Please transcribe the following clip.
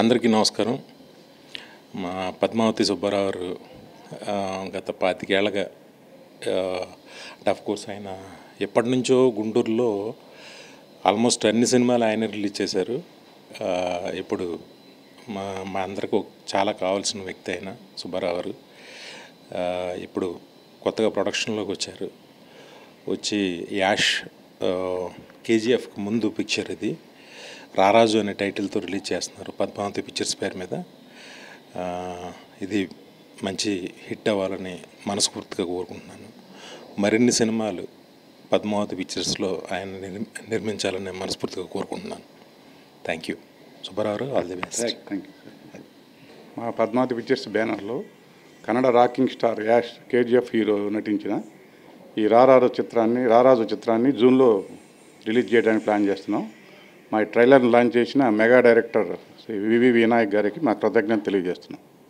అందరికీ నమస్కారం. మా పద్మావతి సుబ్బారావు గారు గత పాతికేళ్ళగా అంటే కోర్స్ ఆయన ఎప్పటి నుంచో గుంటూరులో ఆల్మోస్ట్ అన్ని సినిమాలు ఆయన రిలీజ్ చేశారు. ఇప్పుడు మా మా అందరికీ చాలా కావాల్సిన వ్యక్తి ఆయన సుబ్బారావు గారు ఇప్పుడు కొత్తగా ప్రొడక్షన్లోకి వచ్చారు. వచ్చి యాష్ కేజీఎఫ్కి ముందు పిక్చర్ ఇది. రారాజు అనే టైటిల్తో రిలీజ్ చేస్తున్నారు పద్మావతి పిక్చర్స్ పేరు మీద. ఇది మంచి హిట్ అవ్వాలని మనస్ఫూర్తిగా కోరుకుంటున్నాను. మరిన్ని సినిమాలు పద్మావతి పిక్చర్స్లో ఆయన నిర్మించాలని మనస్ఫూర్తిగా కోరుకుంటున్నాను. Thank you. Subbarao all the best. Thank you మా పద్మావతి పిక్చర్స్ బ్యానర్లో Kannada rocking star Yash KGF hero నటించిన ఈ రారాజు చిత్రాన్ని రారాజు చిత్రాన్ని జూన్లో రిలీజ్ చేయడానికి ప్లాన్ చేస్తున్నాం. మా ట్రైలర్ని ట్రైలర్ లాంచ్ చేసిన మెగా డైరెక్టర్ శ్రీ వివి వినాయక్ గారికి మా కృతజ్ఞత తెలియజేస్తున్నాం